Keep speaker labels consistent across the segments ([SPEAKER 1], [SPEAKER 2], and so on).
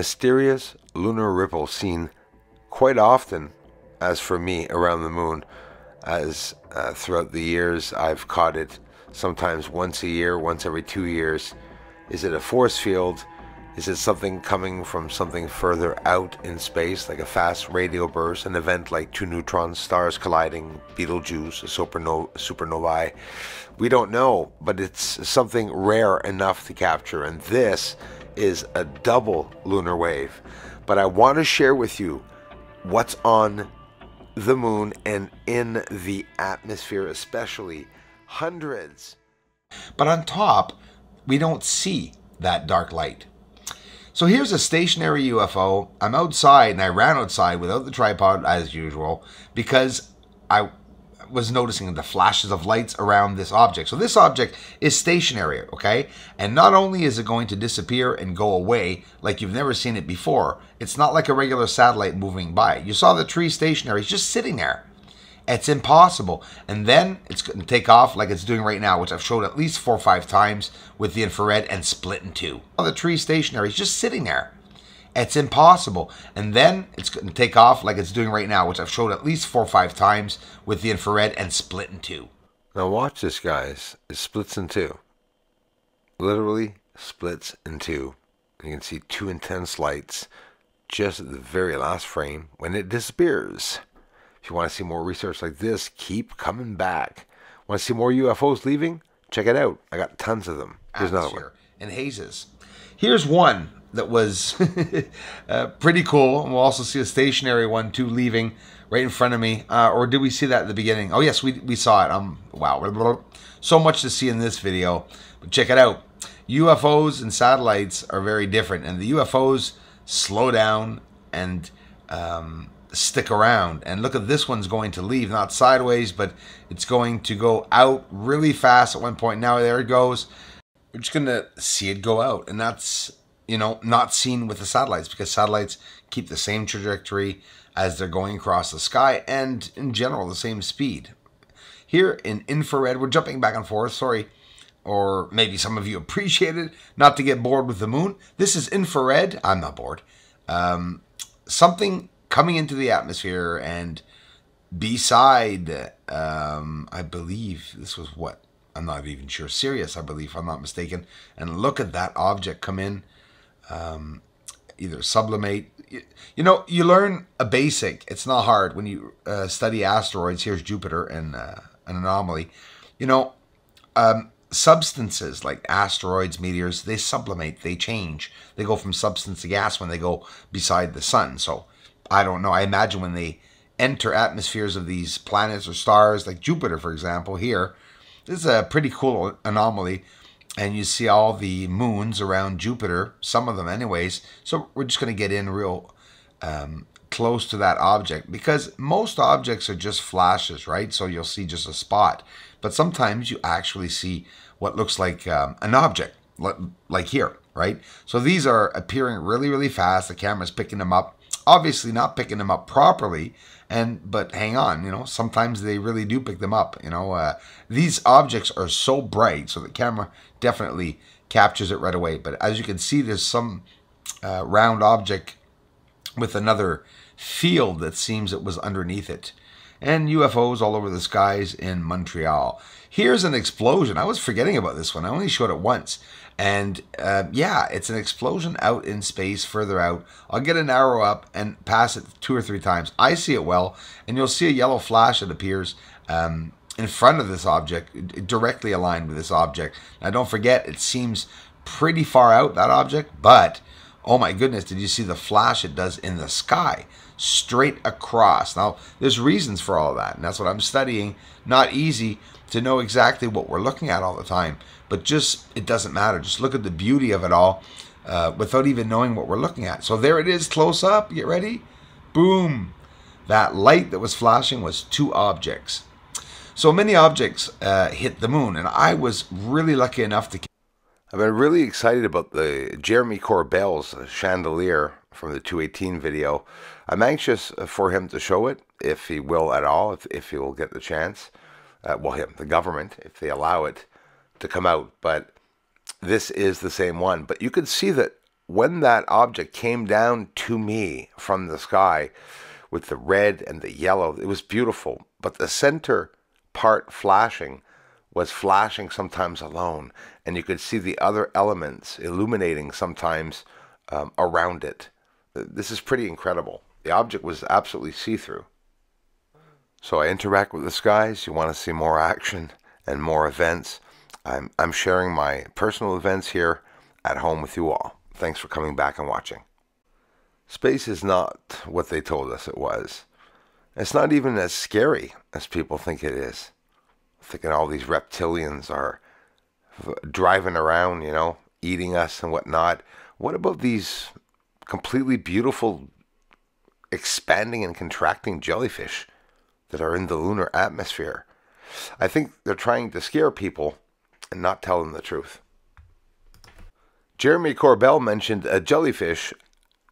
[SPEAKER 1] mysterious lunar ripple seen quite often, as for me, around the moon, as uh, throughout the years I've caught it sometimes once a year, once every two years. Is it a force field? Is it something coming from something further out in space, like a fast radio burst, an event like two neutron stars colliding, Betelgeuse, a supernova, supernovae? We don't know, but it's something rare enough to capture, and this is a double lunar wave. But I want to share with you what's on the moon and in the atmosphere, especially hundreds.
[SPEAKER 2] But on top, we don't see that dark light. So here's a stationary UFO. I'm outside and I ran outside without the tripod as usual because I was noticing the flashes of lights around this object. So this object is stationary, okay? And not only is it going to disappear and go away like you've never seen it before, it's not like a regular satellite moving by. You saw the tree stationary, it's just sitting there. It's impossible. And then it's going to take off like it's doing right now, which I've showed at least four or five times with the infrared and split in two. The tree stationary is just sitting there. It's impossible. And then it's going to take off like it's doing right now, which I've showed at least four or five times with the infrared and split in two.
[SPEAKER 1] Now watch this, guys. It splits in two. Literally splits in two. You can see two intense lights just at the very last frame when it disappears. If you want to see more research like this, keep coming back. Want to see more UFOs leaving? Check it out. I got tons of them. Here's another one.
[SPEAKER 2] And hazes. Here's one that was uh, pretty cool. And we'll also see a stationary one too leaving right in front of me. Uh, or did we see that at the beginning? Oh, yes, we, we saw it. Um, wow. So much to see in this video. But check it out. UFOs and satellites are very different. And the UFOs slow down and um, stick around. And look at this one's going to leave, not sideways, but it's going to go out really fast at one point. Now there it goes. We're just going to see it go out. And that's, you know, not seen with the satellites because satellites keep the same trajectory as they're going across the sky and in general the same speed. Here in infrared, we're jumping back and forth, sorry, or maybe some of you appreciate it, not to get bored with the moon. This is infrared. I'm not bored. Um, something coming into the atmosphere and beside, um, I believe this was what I'm not even sure, Sirius, I believe, I'm not mistaken. And look at that object come in, um, either sublimate. You know, you learn a basic. It's not hard when you uh, study asteroids. Here's Jupiter and uh, an anomaly. You know, um, substances like asteroids, meteors, they sublimate, they change. They go from substance to gas when they go beside the sun. So I don't know. I imagine when they enter atmospheres of these planets or stars, like Jupiter, for example, here, this is a pretty cool anomaly. And you see all the moons around Jupiter, some of them, anyways. So we're just going to get in real um, close to that object because most objects are just flashes, right? So you'll see just a spot. But sometimes you actually see what looks like um, an object, like here, right? So these are appearing really, really fast. The camera's picking them up obviously not picking them up properly and but hang on you know sometimes they really do pick them up you know uh, these objects are so bright so the camera definitely captures it right away but as you can see there's some uh, round object with another field that seems it was underneath it and UFOs all over the skies in Montreal. Here's an explosion. I was forgetting about this one. I only showed it once. And uh, yeah, it's an explosion out in space further out. I'll get an arrow up and pass it two or three times. I see it well, and you'll see a yellow flash that appears um, in front of this object, directly aligned with this object. Now, don't forget, it seems pretty far out, that object, but oh my goodness, did you see the flash it does in the sky? Straight across. Now, there's reasons for all that, and that's what I'm studying. Not easy to know exactly what we're looking at all the time. But just, it doesn't matter. Just look at the beauty of it all uh, without even knowing what we're looking at. So there it is, close up. Get ready. Boom. That light that was flashing was two objects. So many objects uh, hit the moon, and I was really lucky enough to.
[SPEAKER 1] I've been really excited about the Jeremy Corbell's chandelier from the 218 video. I'm anxious for him to show it, if he will at all, if, if he will get the chance. Uh, well, him, the government, if they allow it to come out, but this is the same one. But you can see that when that object came down to me from the sky with the red and the yellow, it was beautiful. But the center part flashing was flashing sometimes alone, and you could see the other elements illuminating sometimes um, around it. This is pretty incredible. The object was absolutely see through. So I interact with the skies. You want to see more action and more events. I'm, I'm sharing my personal events here at home with you all. Thanks for coming back and watching. Space is not what they told us it was. It's not even as scary as people think it is. Thinking all these reptilians are driving around, you know, eating us and whatnot. What about these completely beautiful, expanding and contracting jellyfish that are in the lunar atmosphere? I think they're trying to scare people and not tell them the truth. Jeremy Corbell mentioned a jellyfish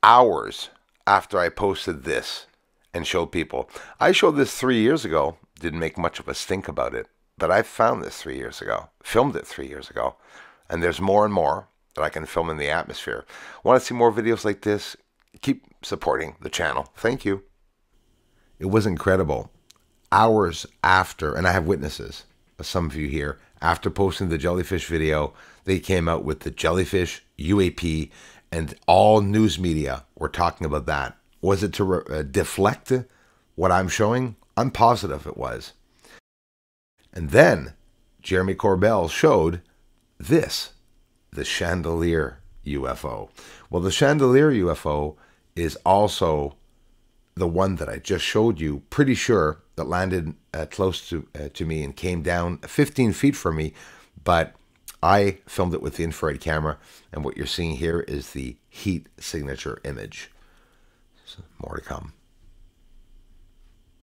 [SPEAKER 1] hours after I posted this and showed people. I showed this three years ago, didn't make much of a stink about it, but I found this three years ago, filmed it three years ago, and there's more and more that I can film in the atmosphere. Want to see more videos like this? Keep supporting the channel. Thank you. It was incredible. Hours after, and I have witnesses, some of you here, after posting the jellyfish video, they came out with the jellyfish UAP, and all news media were talking about that. Was it to uh, deflect what I'm showing? I'm positive it was. And then Jeremy Corbell showed this the chandelier UFO. Well, the chandelier UFO is also the one that I just showed you, pretty sure that landed uh, close to uh, to me and came down 15 feet from me, but I filmed it with the infrared camera, and what you're seeing here is the heat signature image. So more to come.